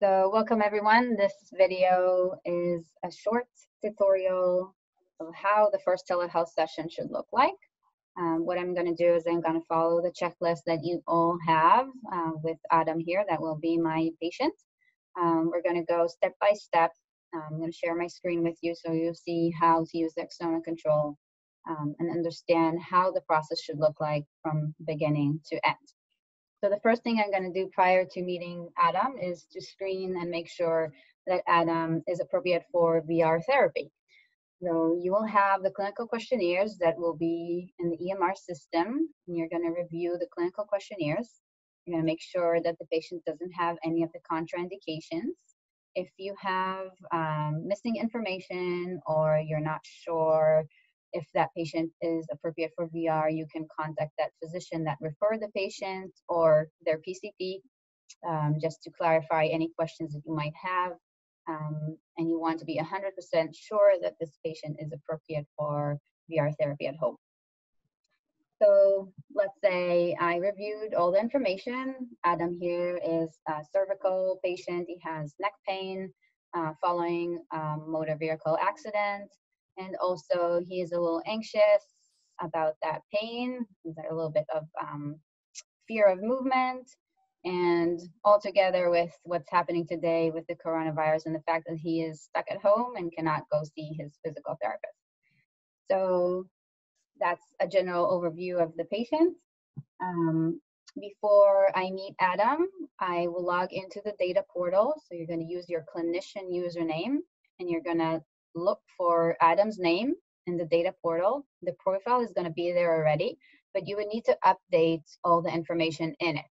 So welcome everyone. This video is a short tutorial of how the first telehealth session should look like. Um, what I'm going to do is I'm going to follow the checklist that you all have uh, with Adam here that will be my patient. Um, we're going to go step by step. I'm going to share my screen with you so you'll see how to use the external control um, and understand how the process should look like from beginning to end. So the first thing I'm going to do prior to meeting Adam is to screen and make sure that Adam is appropriate for VR therapy. So you will have the clinical questionnaires that will be in the EMR system, and you're going to review the clinical questionnaires. You're going to make sure that the patient doesn't have any of the contraindications. If you have um, missing information or you're not sure if that patient is appropriate for VR, you can contact that physician that referred the patient or their PCP um, just to clarify any questions that you might have. Um, and you want to be 100% sure that this patient is appropriate for VR therapy at home. So let's say I reviewed all the information. Adam here is a cervical patient. He has neck pain uh, following um, motor vehicle accident and also he is a little anxious about that pain. Got a little bit of um, fear of movement, and all together with what's happening today with the coronavirus and the fact that he is stuck at home and cannot go see his physical therapist. So that's a general overview of the patient. Um, before I meet Adam, I will log into the data portal. So you're going to use your clinician username and you're going to look for Adam's name in the data portal. The profile is going to be there already, but you would need to update all the information in it.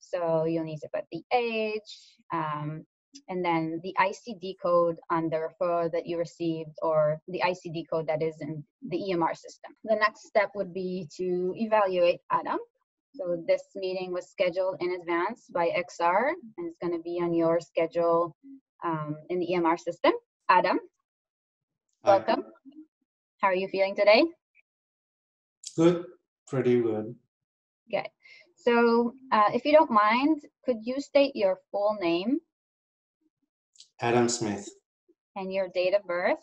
So you'll need to put the age, um, and then the ICD code on the referral that you received or the ICD code that is in the EMR system. The next step would be to evaluate Adam. So this meeting was scheduled in advance by XR and it's going to be on your schedule um, in the EMR system. Adam, Welcome. How are you feeling today? Good, pretty good. Good. So, uh, if you don't mind, could you state your full name? Adam Smith. And your date of birth?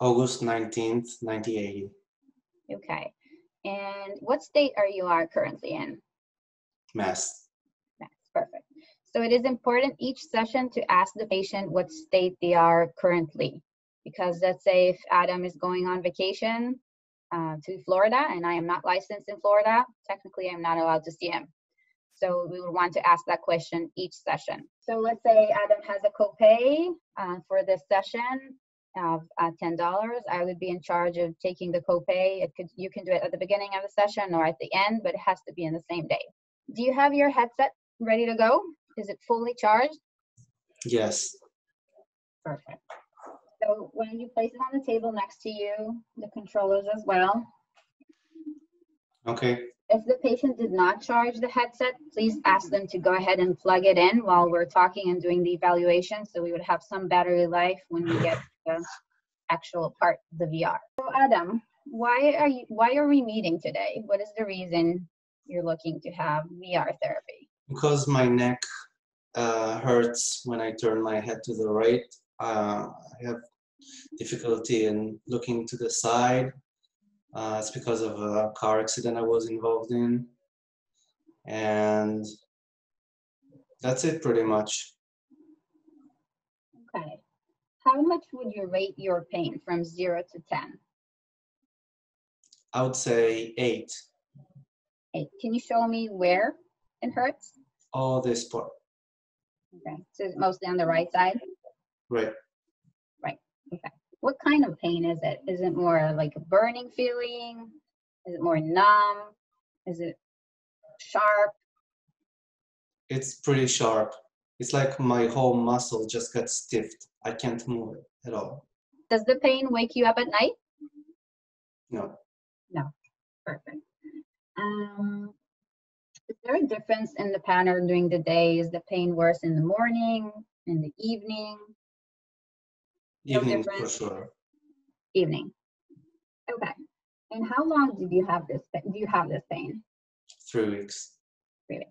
August 19th, 1980. Okay. And what state are you are currently in? Mass. Mass, perfect. So it is important each session to ask the patient what state they are currently because let's say if Adam is going on vacation uh, to Florida and I am not licensed in Florida, technically I'm not allowed to see him. So we would want to ask that question each session. So let's say Adam has a copay uh, for this session of uh, $10. I would be in charge of taking the copay. It could you can do it at the beginning of the session or at the end, but it has to be in the same day. Do you have your headset ready to go? Is it fully charged? Yes. Perfect. So when you place it on the table next to you, the controllers as well. Okay. If the patient did not charge the headset, please ask them to go ahead and plug it in while we're talking and doing the evaluation so we would have some battery life when we get the actual part of the VR. So Adam, why are you why are we meeting today? What is the reason you're looking to have VR therapy? Because my neck uh, hurts when I turn my head to the right. Uh, I have difficulty in looking to the side. Uh, it's because of a car accident I was involved in. And that's it pretty much. Okay. How much would you rate your pain from zero to 10? I would say eight. Eight. Can you show me where it hurts? All this part. Okay. So it's mostly on the right side? Right. What kind of pain is it? Is it more like a burning feeling? Is it more numb? Is it sharp? It's pretty sharp. It's like my whole muscle just got stiffed. I can't move it at all. Does the pain wake you up at night? No. No. Perfect. Um, is there a difference in the pattern during the day? Is the pain worse in the morning, in the evening? Evening for sure. Evening. Okay. And how long did you have this? Do you have this pain? Three weeks. Three weeks.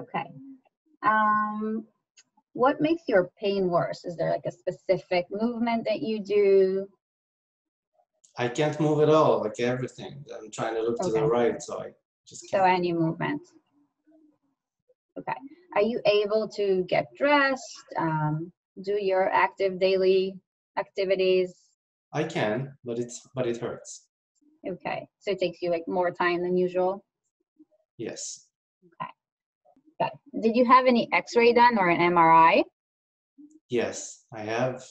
Okay. Um, what makes your pain worse? Is there like a specific movement that you do? I can't move at all, like everything. I'm trying to look to the right, so I just So can't. any movement. Okay. Are you able to get dressed, um, do your active daily activities? I can, but it's but it hurts. Okay. So it takes you like more time than usual? Yes. Okay. Did you have any x-ray done or an MRI? Yes, I have,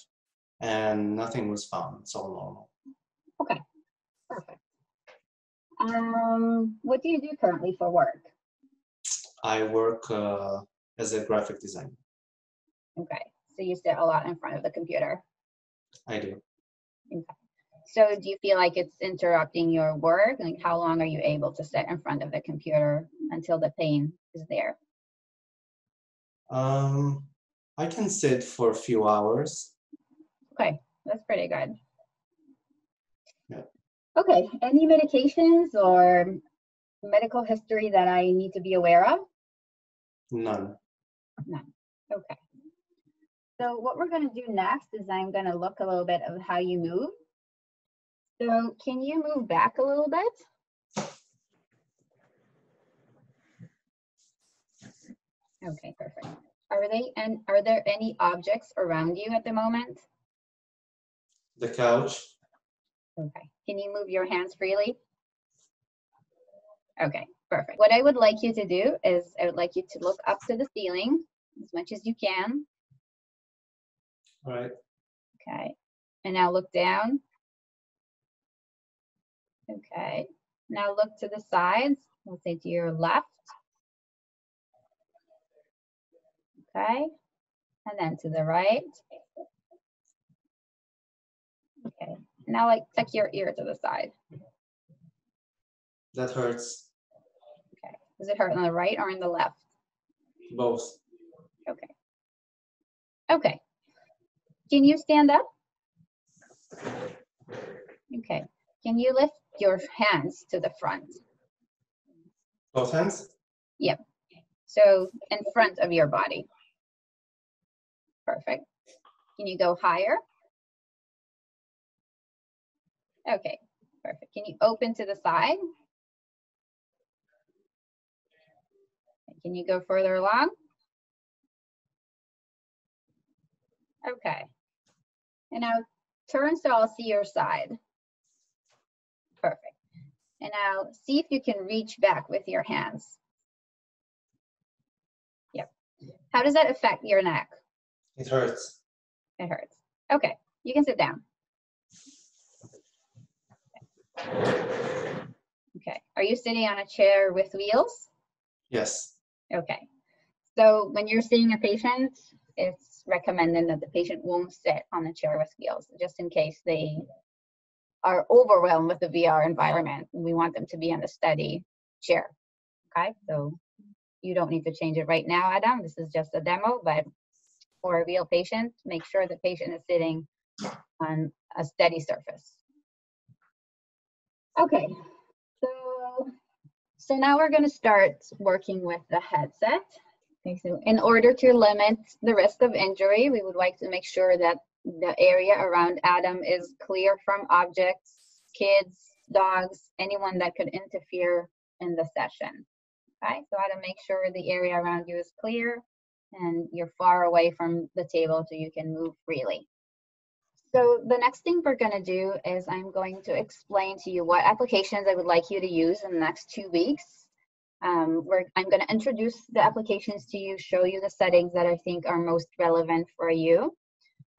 and nothing was found. It's all normal. Okay, perfect. Um, what do you do currently for work? I work uh, as a graphic designer. Okay. So you sit a lot in front of the computer. I do. So do you feel like it's interrupting your work? Like how long are you able to sit in front of the computer until the pain is there? Um, I can sit for a few hours. Okay, that's pretty good. Yeah. Okay, any medications or medical history that I need to be aware of? None. Okay. So what we're gonna do next is I'm gonna look a little bit of how you move. So can you move back a little bit? Okay, perfect. Are they, and are there any objects around you at the moment? The couch. Okay, can you move your hands freely? Okay, perfect. What I would like you to do is I would like you to look up to the ceiling as much as you can. Right. Okay, and now look down. Okay, now look to the sides, let's say to your left. Okay, and then to the right. Okay, now like tuck your ear to the side. That hurts. Okay, does it hurt on the right or on the left? Both. Okay. Okay. Can you stand up? Okay. Can you lift your hands to the front? Both hands. Yep. So in front of your body. Perfect. Can you go higher? Okay, perfect. Can you open to the side? Can you go further along? Okay. And now turn so I'll see your side. Perfect. And now see if you can reach back with your hands. Yep. How does that affect your neck? It hurts. It hurts. Okay, you can sit down. Okay, are you sitting on a chair with wheels? Yes. Okay. So when you're seeing a patient, it's recommended that the patient won't sit on a chair with wheels, just in case they are overwhelmed with the VR environment. We want them to be on a steady chair. Okay, so you don't need to change it right now, Adam. This is just a demo, but for a real patient, make sure the patient is sitting on a steady surface. Okay, so so now we're going to start working with the headset. So in order to limit the risk of injury, we would like to make sure that the area around Adam is clear from objects, kids, dogs, anyone that could interfere in the session. Okay, so how to make sure the area around you is clear and you're far away from the table so you can move freely. So the next thing we're going to do is I'm going to explain to you what applications I would like you to use in the next two weeks. Um, I'm going to introduce the applications to you, show you the settings that I think are most relevant for you.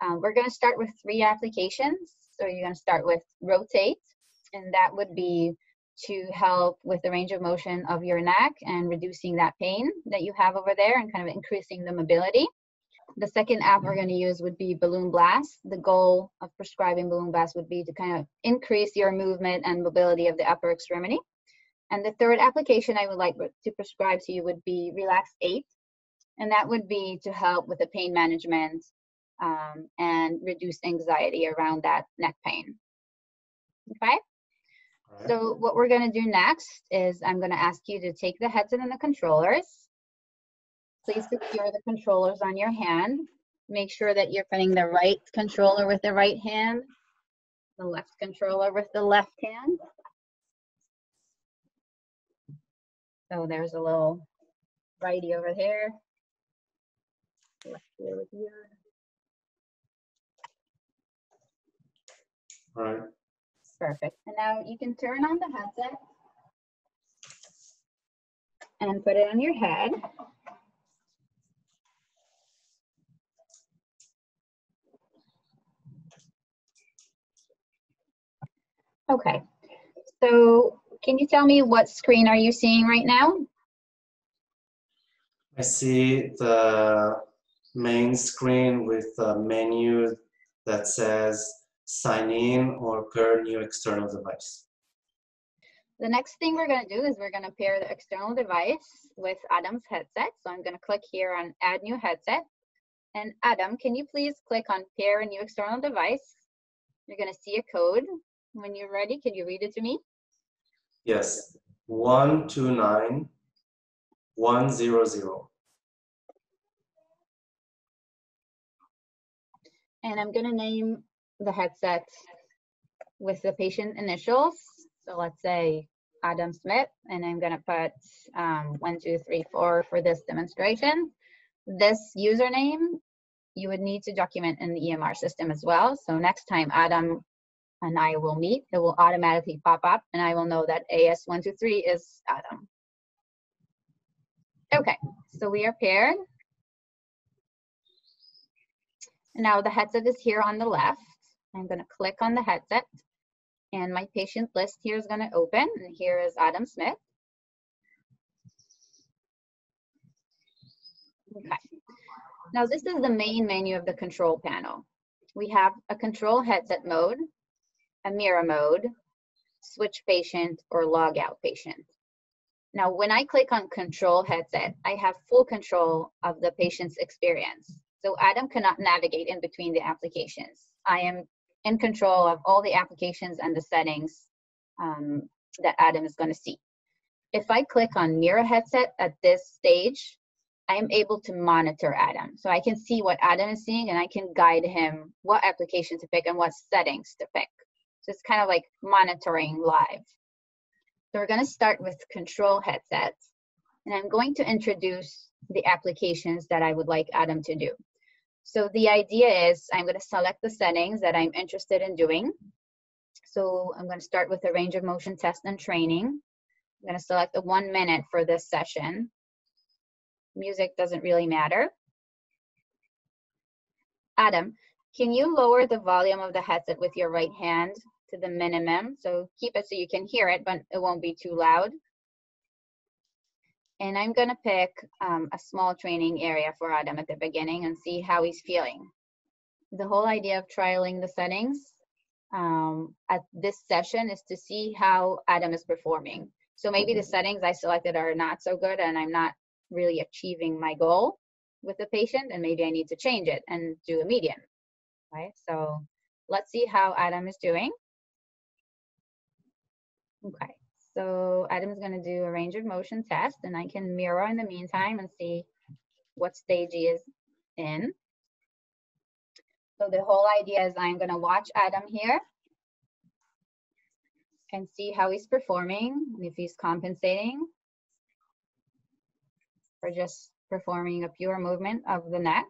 Um, we're going to start with three applications. So you're going to start with rotate, and that would be to help with the range of motion of your neck and reducing that pain that you have over there and kind of increasing the mobility. The second app we're going to use would be Balloon Blast. The goal of prescribing Balloon Blast would be to kind of increase your movement and mobility of the upper extremity. And the third application I would like to prescribe to you would be Relax 8. And that would be to help with the pain management um, and reduce anxiety around that neck pain. Okay? Right. So what we're going to do next is I'm going to ask you to take the headset and the controllers please secure the controllers on your hand. Make sure that you're putting the right controller with the right hand, the left controller with the left hand. So there's a little righty over there. Over here. All right. Perfect. And now you can turn on the headset and put it on your head. Okay. So can you tell me what screen are you seeing right now? I see the main screen with a menu that says sign in or pair new external device. The next thing we're going to do is we're going to pair the external device with Adam's headset. So I'm going to click here on add new headset. And Adam, can you please click on pair a new external device? You're going to see a code. When you're ready, can you read it to me? Yes, 129 100. And I'm going to name the headset with the patient initials. So let's say Adam Smith, and I'm going to put um, one, two, three, four for this demonstration. This username you would need to document in the EMR system as well. So next time Adam and I will meet, it will automatically pop up and I will know that AS123 is Adam. Okay, so we are paired. Now the headset is here on the left. I'm going to click on the headset and my patient list here is going to open and here is Adam Smith. Okay. Now this is the main menu of the control panel. We have a control headset mode, a mirror mode, switch patient, or log out patient. Now, when I click on control headset, I have full control of the patient's experience. So Adam cannot navigate in between the applications. I am in control of all the applications and the settings um, that Adam is going to see. If I click on mirror headset at this stage, I am able to monitor Adam. So I can see what Adam is seeing and I can guide him what application to pick and what settings to pick. So it's kind of like monitoring live. So we're going to start with control headsets. And I'm going to introduce the applications that I would like Adam to do. So the idea is I'm going to select the settings that I'm interested in doing. So I'm going to start with a range of motion test and training. I'm going to select the one minute for this session. Music doesn't really matter. Adam, can you lower the volume of the headset with your right hand to the minimum? So keep it so you can hear it, but it won't be too loud. And I'm gonna pick um, a small training area for Adam at the beginning and see how he's feeling. The whole idea of trialing the settings um, at this session is to see how Adam is performing. So maybe the settings I selected are not so good and I'm not really achieving my goal with the patient and maybe I need to change it and do a median, right? So let's see how Adam is doing. Okay, so Adam's gonna do a range of motion test and I can mirror in the meantime and see what stage he is in. So the whole idea is I'm gonna watch Adam here and see how he's performing and if he's compensating or just performing a pure movement of the neck.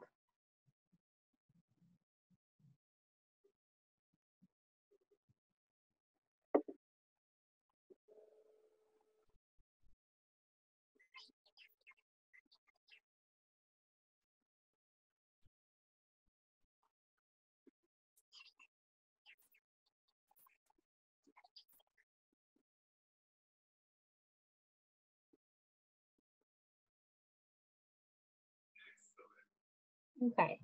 Okay.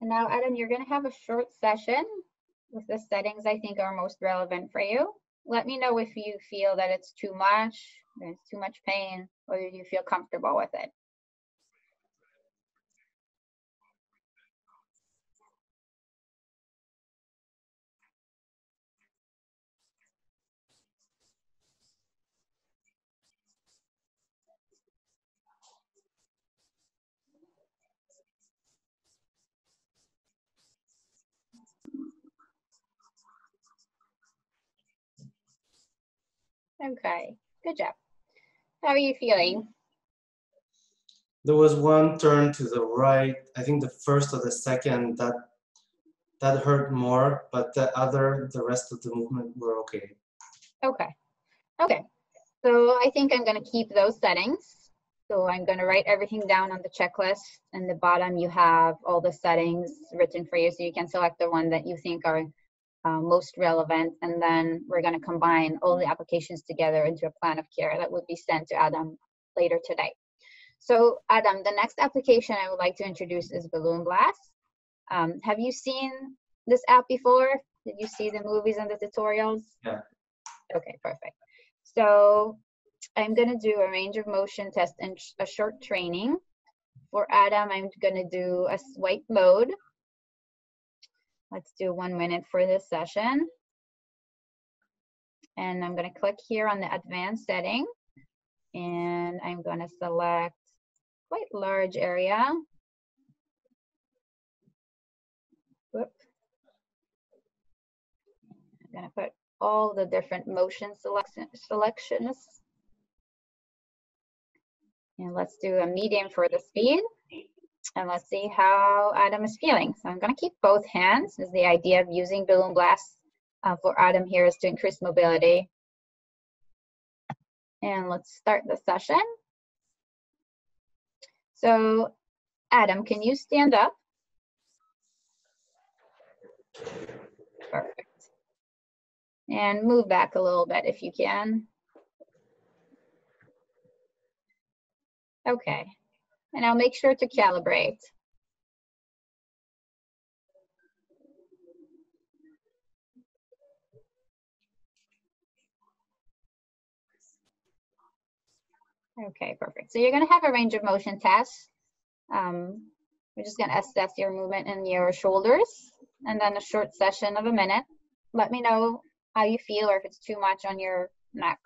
And now, Adam, you're going to have a short session with the settings I think are most relevant for you. Let me know if you feel that it's too much, there's too much pain, or you feel comfortable with it. Okay, good job. How are you feeling? There was one turn to the right. I think the first or the second that that hurt more, but the other, the rest of the movement were okay. Okay, okay. So I think I'm gonna keep those settings. So I'm gonna write everything down on the checklist. And the bottom, you have all the settings written for you. So you can select the one that you think are uh, most relevant. And then we're gonna combine all the applications together into a plan of care that would be sent to Adam later today. So Adam, the next application I would like to introduce is Balloon Blast. Um, have you seen this app before? Did you see the movies and the tutorials? Yeah. Okay, perfect. So I'm gonna do a range of motion test and a short training. For Adam, I'm gonna do a swipe mode. Let's do one minute for this session. And I'm gonna click here on the advanced setting. And I'm gonna select quite large area. Whoop. I'm gonna put all the different motion selection selections. And let's do a medium for the speed. And let's see how Adam is feeling. So I'm gonna keep both hands, is the idea of using Balloon Blast uh, for Adam here is to increase mobility. And let's start the session. So Adam, can you stand up? Perfect. And move back a little bit if you can. Okay. And I'll make sure to calibrate. Okay, perfect. So you're going to have a range of motion test. Um, we're just going to assess your movement in your shoulders and then a short session of a minute. Let me know how you feel or if it's too much on your neck.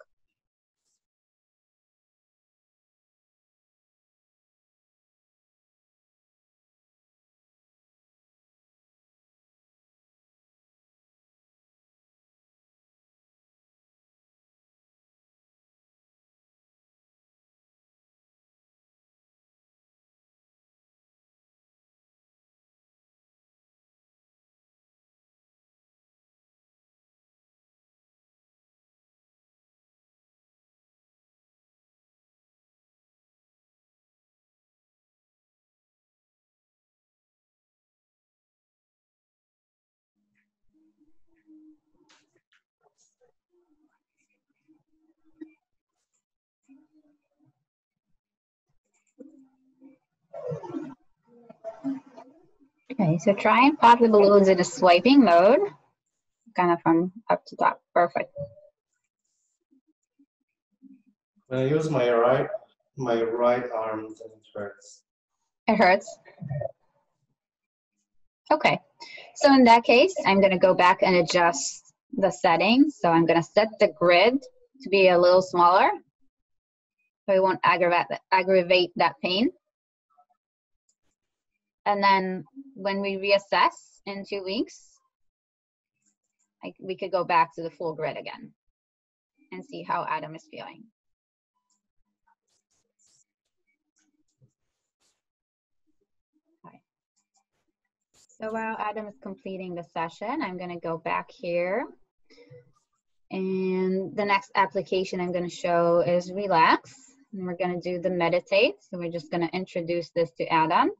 Okay, so try and pop the balloons in a swiping mode, kind of from up to top. Perfect. When I use my right, my right arm, then it hurts. It hurts. Okay, so in that case, I'm going to go back and adjust the settings. So I'm going to set the grid to be a little smaller so it won't aggravate, aggravate that pain. And then when we reassess in two weeks, I, we could go back to the full grid again and see how Adam is feeling. So while Adam is completing the session, I'm going to go back here. And the next application I'm going to show is Relax. And we're going to do the meditate. So we're just going to introduce this to Adam.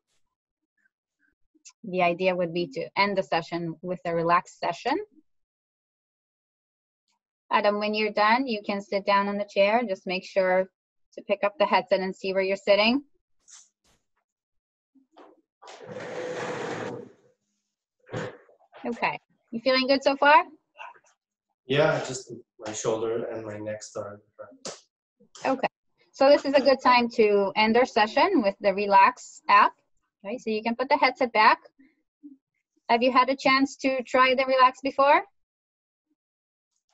The idea would be to end the session with a relaxed session. Adam, when you're done, you can sit down on the chair. Just make sure to pick up the headset and see where you're sitting. Okay, you feeling good so far? Yeah, just my shoulder and my neck started to hurt. Okay, so this is a good time to end our session with the Relax app. Okay, so you can put the headset back. Have you had a chance to try the Relax before?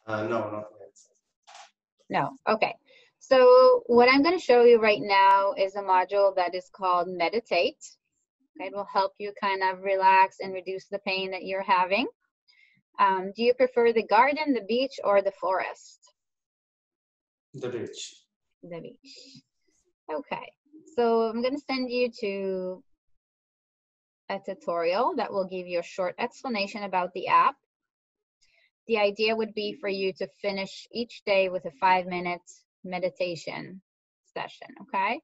Uh, no, not yet. No, okay. So what I'm gonna show you right now is a module that is called Meditate. It will help you kind of relax and reduce the pain that you're having. Um, do you prefer the garden, the beach, or the forest? The beach. The beach. Okay, so I'm gonna send you to a tutorial that will give you a short explanation about the app. The idea would be for you to finish each day with a five minute meditation session, okay?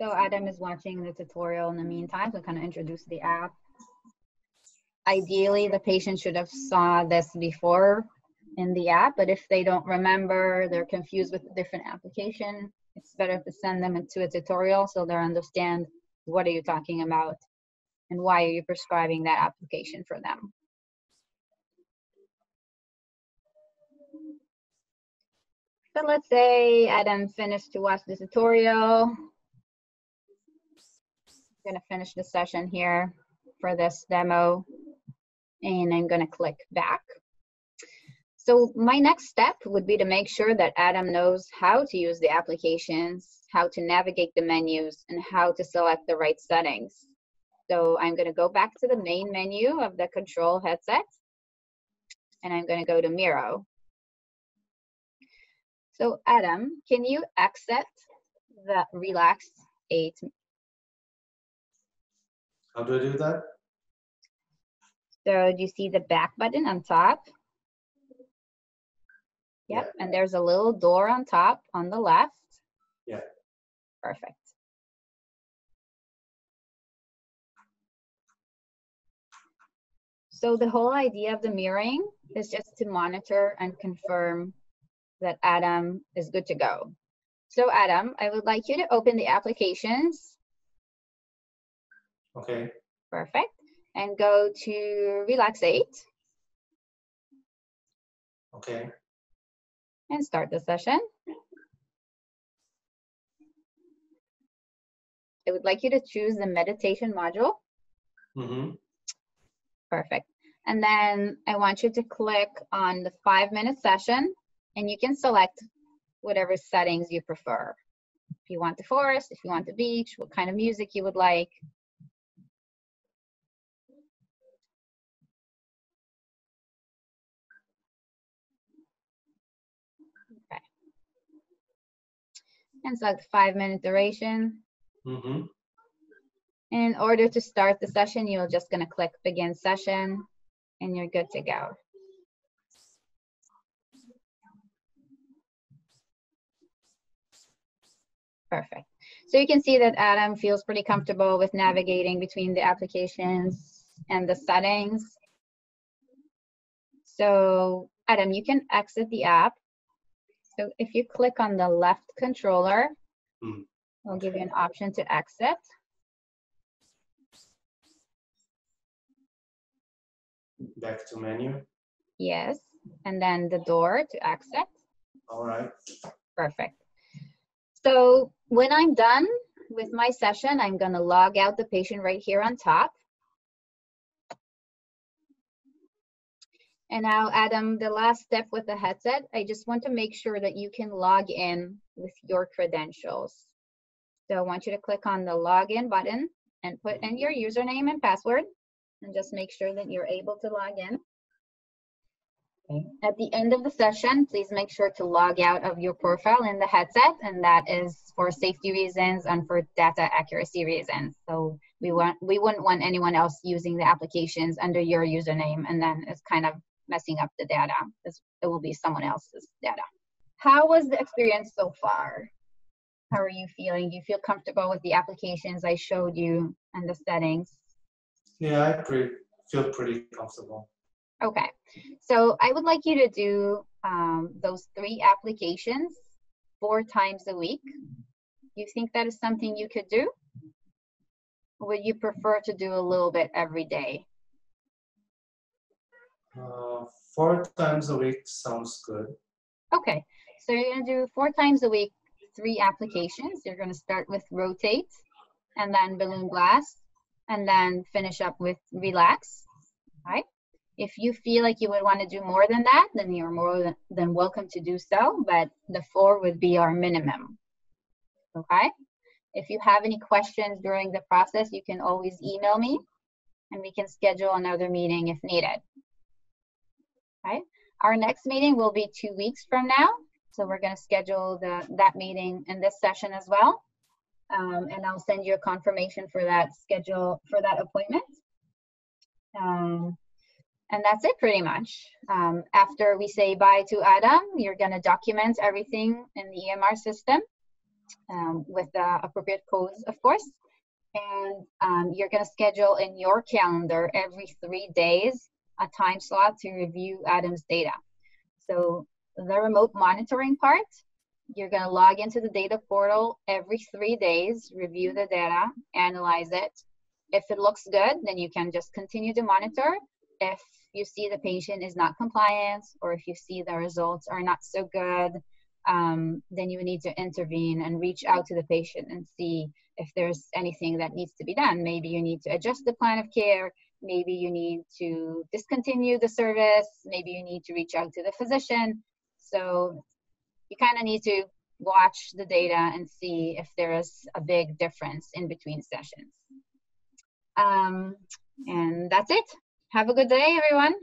So Adam is watching the tutorial in the meantime to kind of introduce the app. Ideally, the patient should have saw this before in the app, but if they don't remember, they're confused with a different application, it's better to send them into a tutorial so they understand what are you talking about and why are you prescribing that application for them. So let's say Adam finished to watch the tutorial gonna finish the session here for this demo and I'm gonna click back. So my next step would be to make sure that Adam knows how to use the applications, how to navigate the menus, and how to select the right settings. So I'm gonna go back to the main menu of the control headset and I'm gonna go to mirror. So Adam, can you exit the Relax 8 how do I do that? So do you see the back button on top? Yep, yeah. and there's a little door on top on the left. Yeah. Perfect. So the whole idea of the mirroring is just to monitor and confirm that Adam is good to go. So Adam, I would like you to open the applications Okay. Perfect. And go to Relax8. Okay. And start the session. I would like you to choose the meditation module. Mm-hmm. Perfect. And then I want you to click on the five minute session and you can select whatever settings you prefer. If you want the forest, if you want the beach, what kind of music you would like. And like five minute duration. Mm-hmm. In order to start the session, you're just gonna click begin session and you're good to go. Perfect. So you can see that Adam feels pretty comfortable with navigating between the applications and the settings. So Adam, you can exit the app so if you click on the left controller, mm. it'll give you an option to exit. Back to menu. Yes, and then the door to exit. All right. Perfect. So when I'm done with my session, I'm gonna log out the patient right here on top. And now, Adam, the last step with the headset, I just want to make sure that you can log in with your credentials. So I want you to click on the login button and put in your username and password and just make sure that you're able to log in. At the end of the session, please make sure to log out of your profile in the headset, and that is for safety reasons and for data accuracy reasons. So we want we wouldn't want anyone else using the applications under your username, and then it's kind of messing up the data. It will be someone else's data. How was the experience so far? How are you feeling? Do you feel comfortable with the applications I showed you and the settings? Yeah, I pretty, feel pretty comfortable. Okay, so I would like you to do um, those three applications four times a week. You think that is something you could do? Or would you prefer to do a little bit every day? Uh, four times a week sounds good. Okay, so you're gonna do four times a week, three applications. You're gonna start with rotate, and then balloon blast, and then finish up with relax, right? If you feel like you would want to do more than that, then you're more than welcome to do so, but the four would be our minimum. Okay? If you have any questions during the process, you can always email me and we can schedule another meeting if needed. Our next meeting will be two weeks from now. So we're going to schedule the, that meeting in this session as well. Um, and I'll send you a confirmation for that schedule for that appointment. Um, and that's it pretty much. Um, after we say bye to Adam, you're going to document everything in the EMR system um, with the appropriate codes, of course. And um, you're going to schedule in your calendar every three days a time slot to review Adam's data. So the remote monitoring part, you're going to log into the data portal every three days, review the data, analyze it. If it looks good, then you can just continue to monitor. If you see the patient is not compliant or if you see the results are not so good, um, then you need to intervene and reach out to the patient and see if there's anything that needs to be done. Maybe you need to adjust the plan of care. Maybe you need to discontinue the service. Maybe you need to reach out to the physician. So you kind of need to watch the data and see if there is a big difference in between sessions. Um, and that's it. Have a good day, everyone.